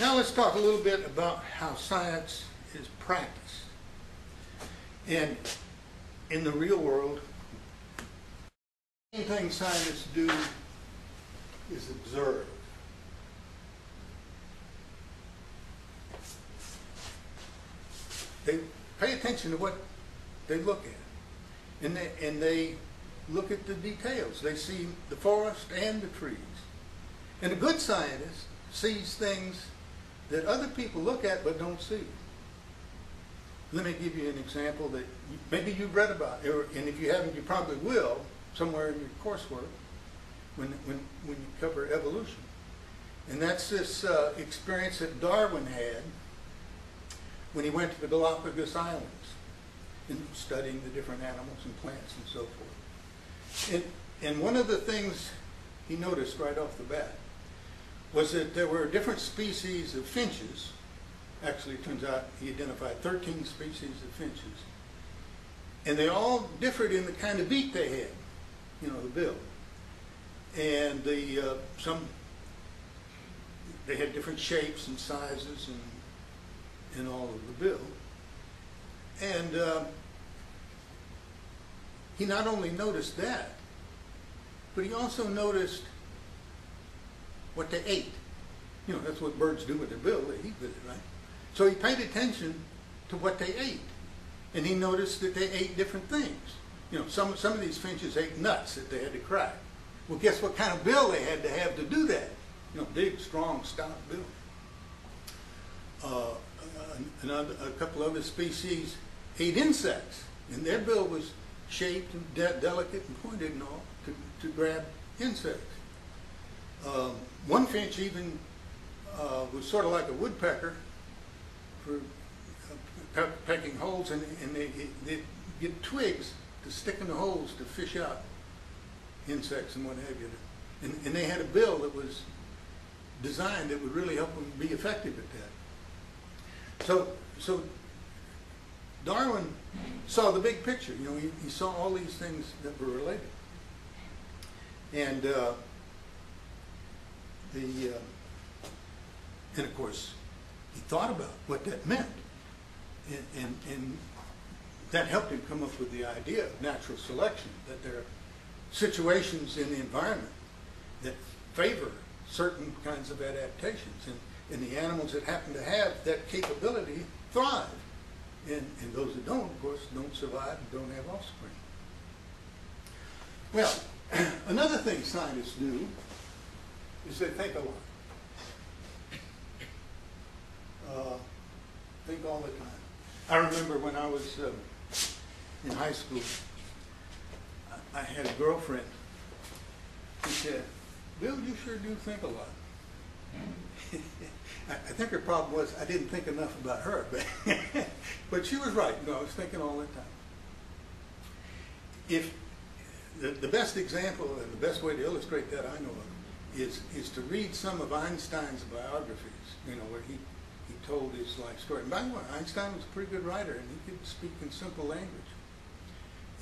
Now let's talk a little bit about how science is practiced. And in the real world, the main thing scientists do is observe. They pay attention to what they look at. And they, and they look at the details. They see the forest and the trees. And a good scientist sees things that other people look at but don't see. Let me give you an example that maybe you've read about, and if you haven't, you probably will somewhere in your coursework when, when, when you cover evolution. And that's this uh, experience that Darwin had when he went to the Galapagos Islands and studying the different animals and plants and so forth. And, and one of the things he noticed right off the bat was that there were different species of finches. Actually, it turns out he identified 13 species of finches. And they all differed in the kind of beak they had, you know, the bill. And the, uh, some, they had different shapes and sizes and, and all of the bill. And uh, he not only noticed that, but he also noticed what they ate. You know, that's what birds do with their bill, they eat with it, right? So he paid attention to what they ate. And he noticed that they ate different things. You know, some, some of these finches ate nuts that they had to crack. Well, guess what kind of bill they had to have to do that? You know, big, strong, stout bill. Uh, another, a couple other species ate insects, and their bill was shaped and de delicate and pointed and all to, to grab insects. Um, one finch even uh, was sort of like a woodpecker for uh, pe pecking holes, and, and they, they get twigs to stick in the holes to fish out insects and what have you. And, and they had a bill that was designed that would really help them be effective at that. So, so Darwin saw the big picture. You know, he, he saw all these things that were related. And uh, the, uh, and of course, he thought about what that meant. And, and, and that helped him come up with the idea of natural selection, that there are situations in the environment that favor certain kinds of adaptations. And, and the animals that happen to have that capability thrive. And, and those that don't, of course, don't survive and don't have offspring. Well, another thing scientists do is they think a lot. Uh, think all the time. I remember when I was uh, in high school, I, had a girlfriend who said, Bill, you sure do think a lot. I, think her problem was I didn't think enough about her, but, but she was right. I was thinking all the time. If the, the best example and the best way to illustrate that I know of is, is to read some of Einstein's biographies, you know, where he, he told his life story. And by the way, Einstein was a pretty good writer, and he could speak in simple language.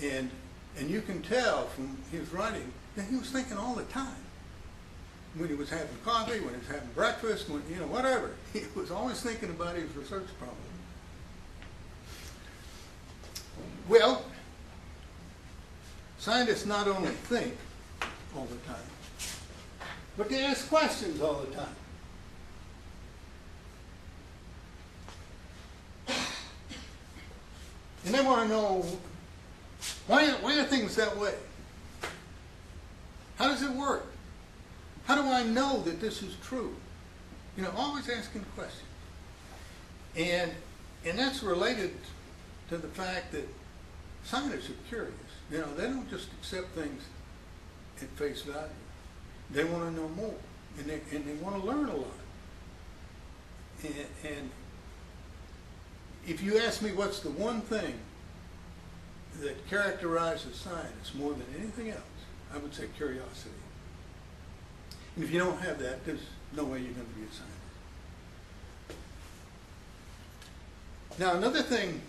And, and you can tell from his writing that he was thinking all the time. When he was having coffee, when he was having breakfast, when, you know, whatever. He was always thinking about his research problem. Well, scientists not only think all the time, but they ask questions all the time. And they want to know why, why are things that way? How does it work? How do I know that this is true? You know, always asking questions. And, and that's related to the fact that scientists are curious. You know, they don't just accept things at face value. They want to know more, and they, and they want to learn a lot. And, and if you ask me what's the one thing that characterizes science more than anything else, I would say curiosity. And if you don't have that, there's no way you're going to be a scientist. Now, another thing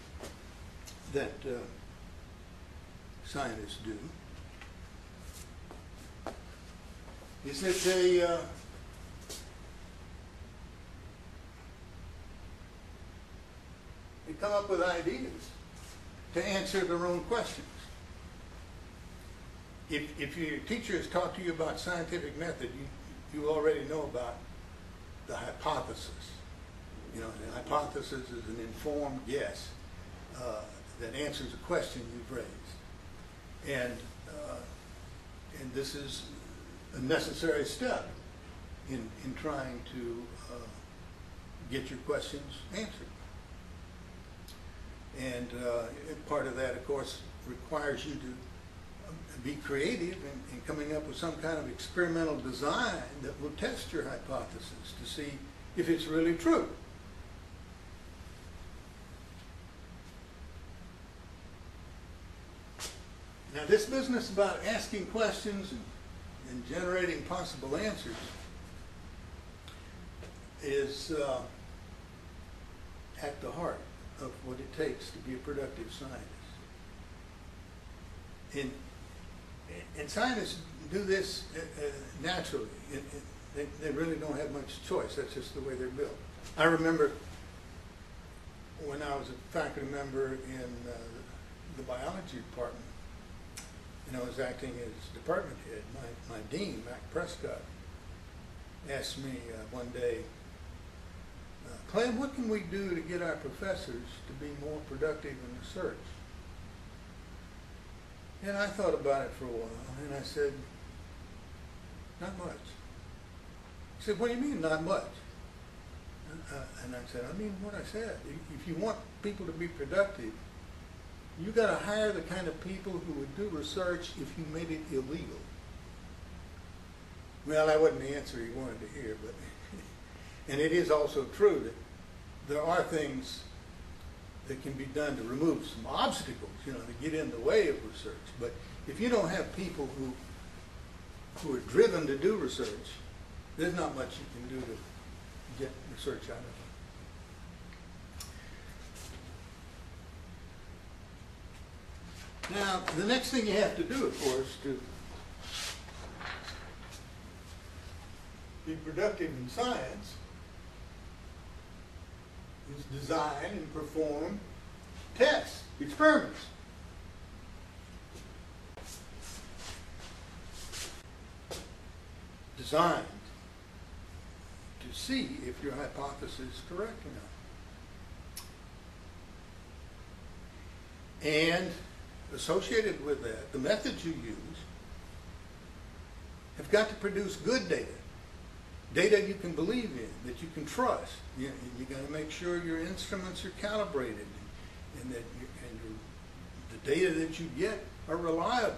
that uh, scientists do Is it a, uh, they come up with ideas to answer their own questions. If, if your teacher has talked to you about scientific method, you, you already know about the hypothesis. You know, the hypothesis is an informed guess uh, that answers a question you've raised. And, uh, and this is a necessary step in, in trying to uh, get your questions answered. And uh, part of that, of course, requires you to um, be creative in, in coming up with some kind of experimental design that will test your hypothesis to see if it's really true. Now, this business about asking questions and, generating possible answers is uh, at the heart of what it takes to be a productive scientist. And, and scientists do this uh, uh, naturally. It, it, they, they really don't have much choice. That's just the way they're built. I remember when I was a faculty member in uh, the biology department, and I was acting as department head, my, my dean, Mac Prescott, asked me uh, one day, uh, Klemm, what can we do to get our professors to be more productive in research? And I thought about it for a while, and I said, not much. He said, what do you mean, not much? Uh, and I said, I mean what I said. If you want people to be productive, you got to hire the kind of people who would do research if you made it illegal. Well, that wasn't the answer he wanted to hear, but and it is also true that there are things that can be done to remove some obstacles, you know, to get in the way of research. But if you don't have people who who are driven to do research, there's not much you can do to get research out of it. Now, the next thing you have to do, of course, to be productive in science is design and perform tests, experiments. Designed to see if your hypothesis is correct or not. And associated with that, the methods you use have got to produce good data. Data you can believe in, that you can trust. You, you got to make sure your instruments are calibrated and that you, and your, the data that you get are reliable.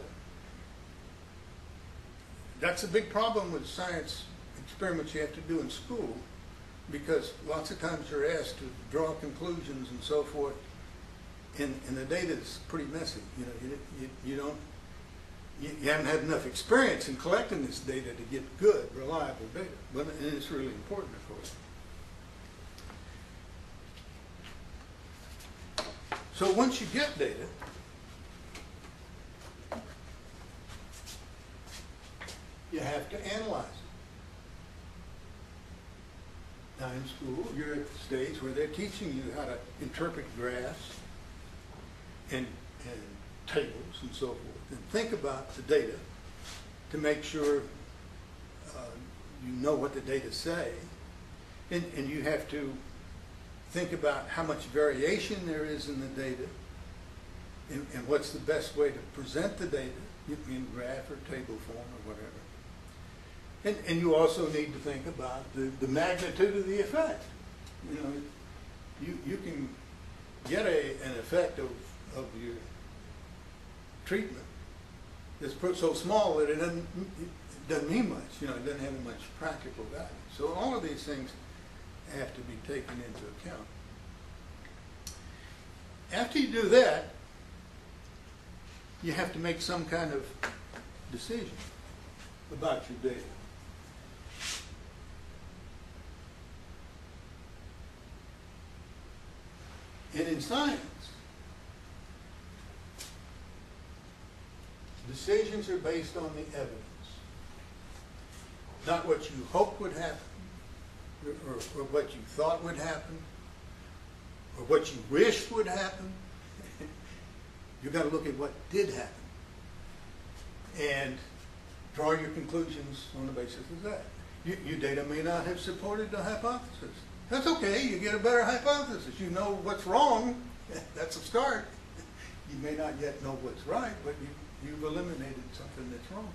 That's a big problem with science experiments you have to do in school because lots of times you're asked to draw conclusions and so forth and, the data is pretty messy. You know, you, you, you don't, you, you, haven't had enough experience in collecting this data to get good, reliable data. But and it's really important, of course. So once you get data, you have to analyze it. Now in school, you're at the stage where they're teaching you how to interpret graphs and, and tables and so forth. And think about the data to make sure uh, you know what the data say. And, and you have to think about how much variation there is in the data and, and what's the best way to present the data in graph or table form or whatever. And, and you also need to think about the, the magnitude of the effect. You know, you, you can get a, an effect of of your treatment is so small that it doesn't, it doesn't mean much. You know, it doesn't have much practical value. So all of these things have to be taken into account. After you do that, you have to make some kind of decision about your data. And in science, Decisions are based on the evidence, not what you hoped would happen or, or, what you thought would happen, or what you wished would happen. You've got to look at what did happen and draw your conclusions on the basis of that. You, your data may not have supported the hypothesis. That's okay. You get a better hypothesis. You know what's wrong. That's a start. You may not yet know what's right, but you, you've eliminated something that's wrong.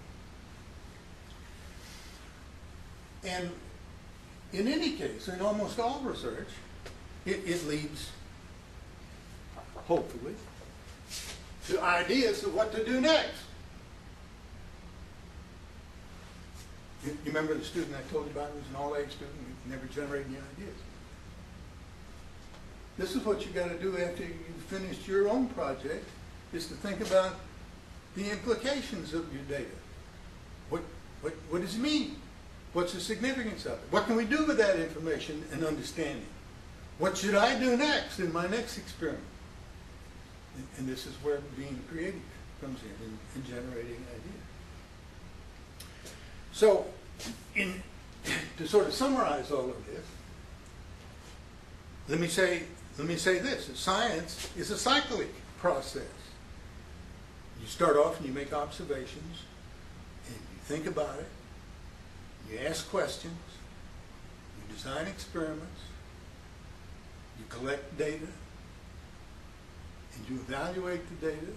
And in any case, in almost all research, it, it leads, hopefully, to ideas of what to do next. You, you remember the student I told you about who was an all-A student who never generated any ideas? This is what you've got to do after you've finished your own project, is to think about the implications of your data. What, what, what does it mean? What's the significance of it? What can we do with that information and understanding? What should I do next in my next experiment? And, and this is where being creative comes in, in, in generating ideas. So, in, to sort of summarize all of this, let me say, let me say this, science is a cyclic process. You start off and you make observations, and you think about it, you ask questions, you design experiments, you collect data, and you evaluate the data,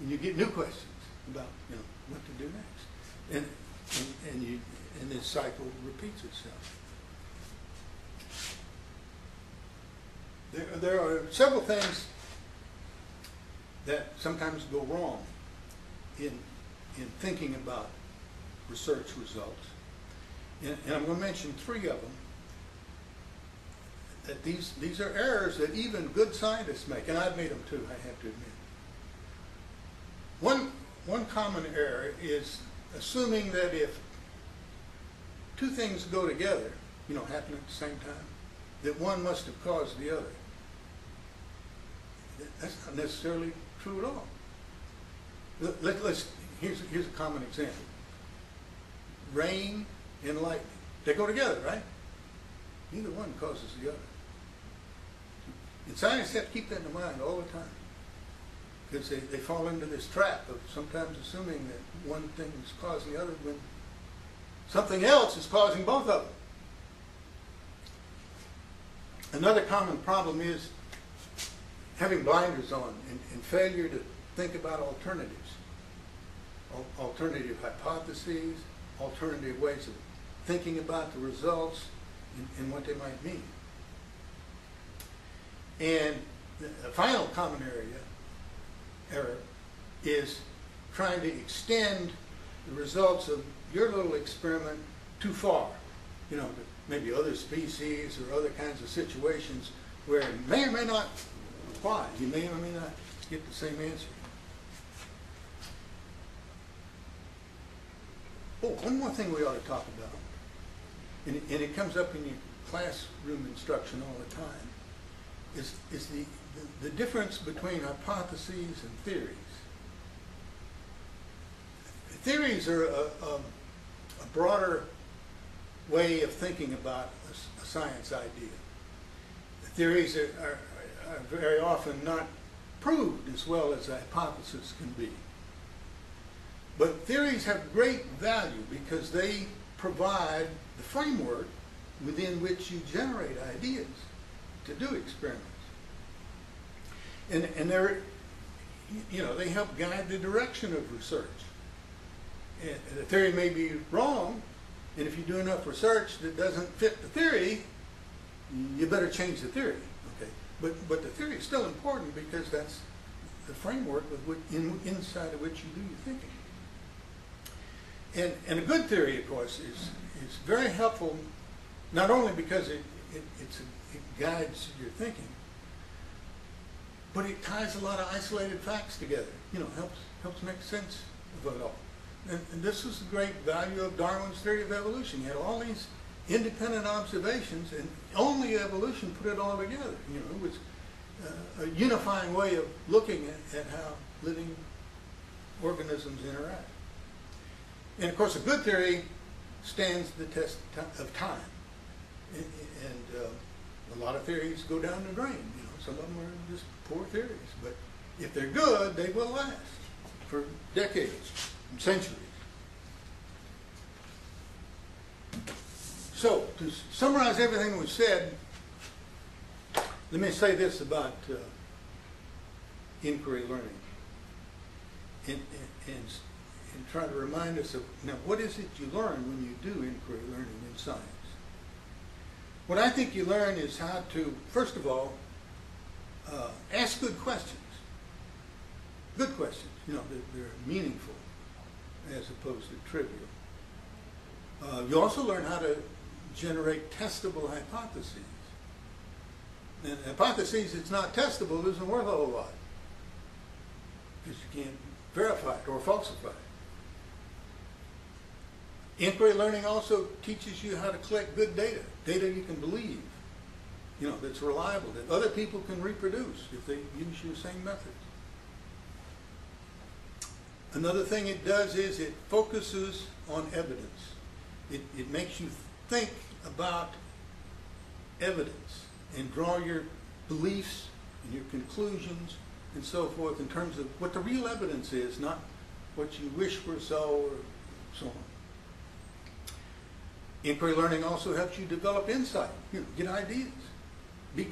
and you get new questions about you know what to do next, and and, and you and this cycle repeats itself. There, there are several things that sometimes go wrong in in thinking about research results. And, and I'm going to mention three of them. That these, these are errors that even good scientists make, and I've made them too, I have to admit. One, one common error is assuming that if two things go together, you know, happen at the same time, that one must have caused the other. That's not necessarily true at all. Let, us here's, here's a common example rain and lightning. They go together, right? Neither one causes the other. And scientists have to keep that in mind all the time. Because they, they fall into this trap of sometimes assuming that one thing is causing the other when something else is causing both of them. Another common problem is having blinders on and, and failure to think about alternatives, alternative hypotheses, alternative ways of thinking about the results and, and what they might mean. And the, the final common area error is trying to extend the results of your little experiment too far. You know, maybe other species or other kinds of situations where it may or may not apply. You may or may not get the same answer. Oh, one more thing we ought to talk about, and it, and it comes up in your classroom instruction all the time, is, is the, the, the difference between hypotheses and theories. Theories are a, a, a broader way of thinking about a, a science idea. The theories are, are Uh, very often not proved as well as a hypothesis can be. But theories have great value because they provide the framework within which you generate ideas to do experiments. And, and they're, you know, they help guide the direction of research. And the theory may be wrong, and if you do enough research that doesn't fit the theory, you better change the theory. Okay, but but the theory is still important because that's the framework with which, in, inside of which you do your thinking. And, and a good theory, of course, is, is very helpful, not only because it, it, a, it guides your thinking, but it ties a lot of isolated facts together. You know, helps, helps make sense of it all. And, and this was the great value of Darwin's theory of evolution. He had all these independent observations, and only evolution put it all together. You know, it was uh, a unifying way of looking at, at how living organisms interact. And of course, a good theory stands the test of time. And, uh, a lot of theories go down the drain. You know, some of them are just poor theories, but if they're good, they will last for decades, and centuries. So, to summarize everything we've said, let me say this about uh, inquiry learning. And, and, and, try to remind us of, now, what is it you learn when you do inquiry learning in science? What I think you learn is how to, first of all, uh, ask good questions. Good questions, you know, that they're meaningful as opposed to trivial. Uh, you also learn how to generate testable hypotheses. And hypotheses that's not testable isn't worth a whole lot because you can't verify it or falsify it. Inquiry learning also teaches you how to collect good data, data you can believe, you know, that's reliable, that other people can reproduce if they use your same methods. Another thing it does is it focuses on evidence. It, it makes you think about evidence and draw your beliefs and your conclusions and so forth in terms of what the real evidence is, not what you wish were so or so on. Inquiry learning also helps you develop insight, you know, get ideas. Be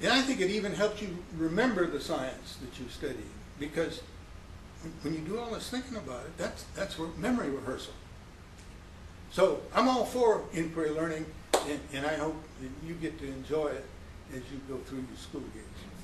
and I think it even helps you remember the science that you study because when- you do all this thinking about it, that's, that's memory rehearsal. So I'm all for inquiry learning and, and I hope that you get to enjoy it as you go through your school years.